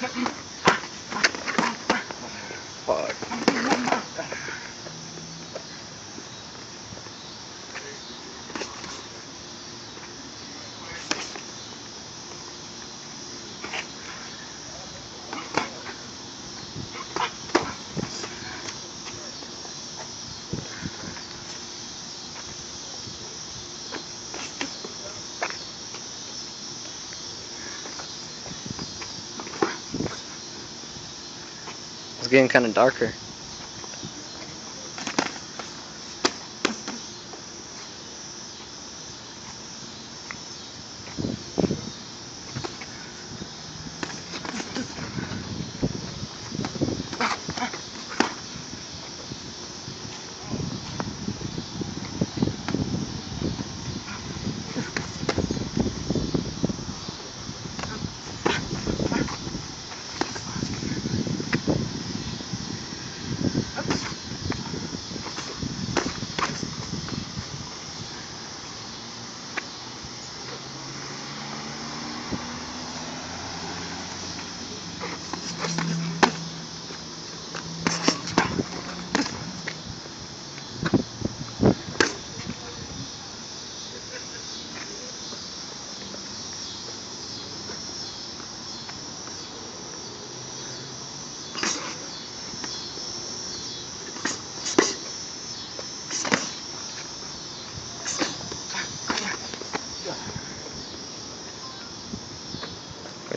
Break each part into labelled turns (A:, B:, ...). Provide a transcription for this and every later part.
A: Fuck. It's getting kind of darker.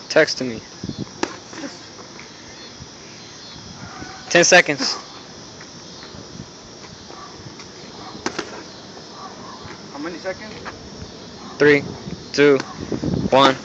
A: Texting me. 10 seconds.
B: How many seconds?
A: Three, two, one.